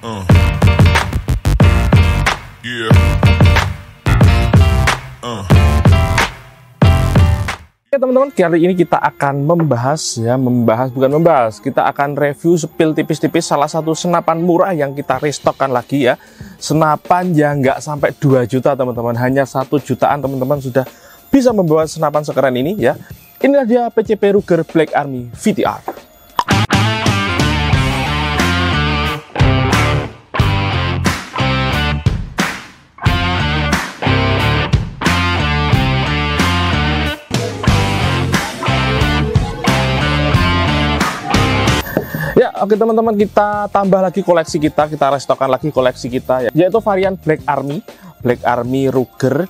Uh. Yeah. Uh. Oke teman-teman, kali ini kita akan membahas ya, membahas bukan membahas, kita akan review sepil tipis-tipis salah satu senapan murah yang kita restockkan lagi ya. Senapan yang nggak sampai 2 juta teman-teman, hanya satu jutaan teman-teman sudah bisa membawa senapan sekeren ini ya. Inilah dia PCP Ruger Black Army VTR. Oke teman-teman kita tambah lagi koleksi kita, kita restokan lagi koleksi kita ya, yaitu varian Black Army, Black Army Ruger,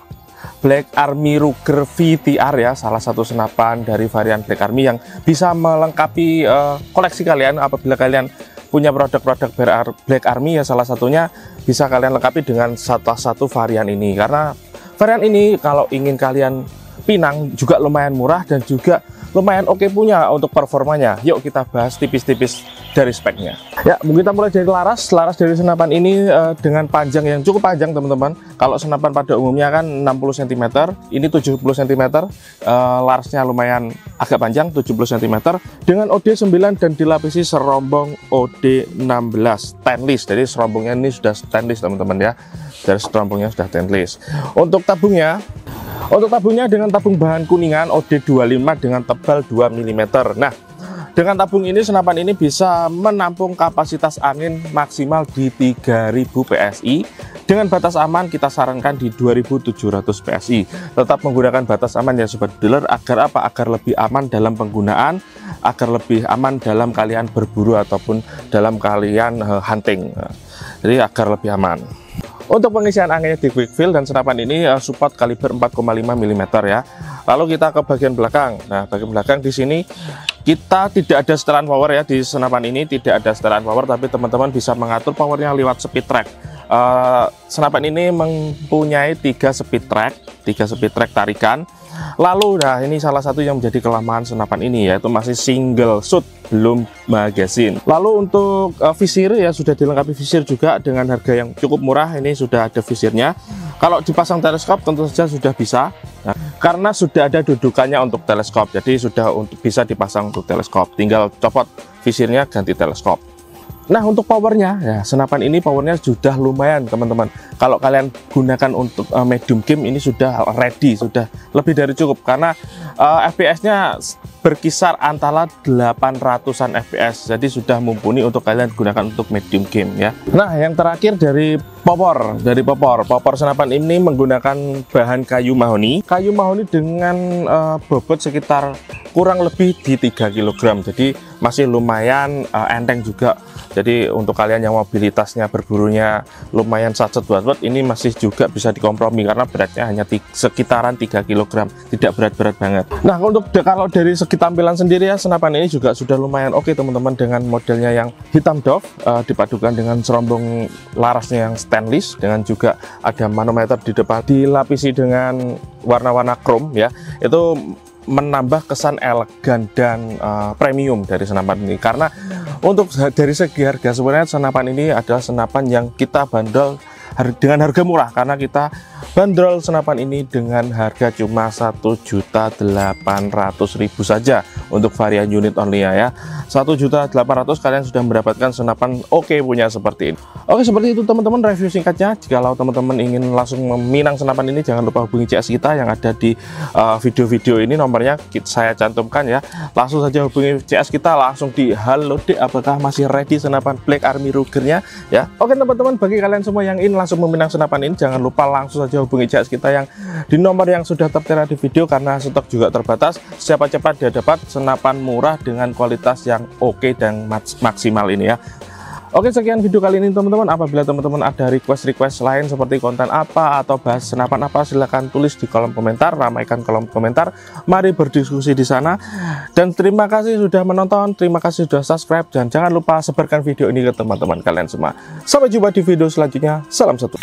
Black Army Ruger VTR ya, salah satu senapan dari varian Black Army yang bisa melengkapi uh, koleksi kalian apabila kalian punya produk-produk Black Army ya salah satunya bisa kalian lengkapi dengan salah satu varian ini. Karena varian ini kalau ingin kalian pinang juga lumayan murah dan juga lumayan oke okay punya untuk performanya. Yuk kita bahas tipis-tipis dari speknya. Ya, mungkin kita mulai dari laras. Laras dari senapan ini uh, dengan panjang yang cukup panjang, teman-teman. Kalau senapan pada umumnya kan 60 cm, ini 70 cm. Uh, larasnya lumayan agak panjang, 70 cm. Dengan OD9 dan dilapisi serombong OD16 stainless. Jadi serombongnya ini sudah stainless, teman-teman ya. Dari serombongnya sudah stainless. Untuk tabungnya untuk tabungnya dengan tabung bahan kuningan OD25 dengan tebal 2 mm. Nah, dengan tabung ini senapan ini bisa menampung kapasitas angin maksimal di 3000 PSI. Dengan batas aman kita sarankan di 2700 PSI. Tetap menggunakan batas aman ya sobat dealer agar apa? Agar lebih aman dalam penggunaan, agar lebih aman dalam kalian berburu ataupun dalam kalian eh, hunting. Jadi agar lebih aman. Untuk pengisian anginnya di quick fill dan senapan ini uh, support kaliber 4,5 mm ya. Lalu kita ke bagian belakang. Nah, bagian belakang di sini kita tidak ada setelan power ya di senapan ini tidak ada setelan power tapi teman-teman bisa mengatur powernya lewat speed track. Uh, senapan ini mempunyai tiga speed track, tiga speed track tarikan Lalu nah ini salah satu yang menjadi kelemahan senapan ini yaitu masih single shoot belum magazine. Lalu untuk uh, visir ya sudah dilengkapi visir juga dengan harga yang cukup murah ini sudah ada visirnya. Kalau dipasang teleskop tentu saja sudah bisa. Nah, karena sudah ada dudukannya untuk teleskop, jadi sudah untuk bisa dipasang untuk teleskop. Tinggal copot visirnya ganti teleskop. Nah untuk powernya, ya senapan ini powernya sudah lumayan teman-teman. Kalau kalian gunakan untuk uh, medium game ini sudah ready, sudah lebih dari cukup karena uh, FPS-nya berkisar antara 800-an FPS. Jadi sudah mumpuni untuk kalian gunakan untuk medium game ya. Nah yang terakhir dari popor, dari popor. Popor senapan ini menggunakan bahan kayu mahoni. Kayu mahoni dengan uh, bobot sekitar kurang lebih di 3 kg. Jadi masih lumayan uh, enteng juga. Jadi untuk kalian yang mobilitasnya berburunya lumayan sacet buat ini masih juga bisa dikompromi karena beratnya hanya sekitaran 3 kg tidak berat-berat banget. Nah untuk kalau dari segi tampilan sendiri ya senapan ini juga sudah lumayan oke okay, teman-teman dengan modelnya yang hitam doff uh, dipadukan dengan serombong larasnya yang stainless dengan juga ada manometer di depan dilapisi dengan warna-warna chrome ya. Itu menambah kesan elegan dan uh, premium dari senapan ini. Karena untuk dari segi harga sebenarnya senapan ini adalah senapan yang kita bandel dengan harga murah. Karena kita bandrol senapan ini dengan harga cuma 1.800.000 saja untuk varian unit only ya 1.800 kalian sudah mendapatkan senapan oke okay punya seperti ini. Oke seperti itu teman-teman review singkatnya. Jikalau teman-teman ingin langsung meminang senapan ini jangan lupa hubungi CS kita yang ada di uh, video-video uh, ini. Nomornya saya cantumkan ya. Langsung saja hubungi CS kita langsung di halo dek apakah masih ready senapan Black Army Rugernya? Ya. Oke teman-teman bagi kalian semua yang ingin langsung meminang senapan ini jangan lupa langsung saja hubungi CS kita yang di nomor yang sudah tertera di video karena stok juga terbatas. Siapa cepat dia dapat senapan murah dengan kualitas yang oke okay dan maksimal ini ya. Oke sekian video kali ini teman-teman. Apabila teman-teman ada request-request lain seperti konten apa atau bahas senapan apa silahkan tulis di kolom komentar ramaikan kolom komentar. Mari berdiskusi di sana. Dan terima kasih sudah menonton terima kasih sudah subscribe dan jangan lupa sebarkan video ini ke teman-teman kalian semua. Sampai jumpa di video selanjutnya. Salam satu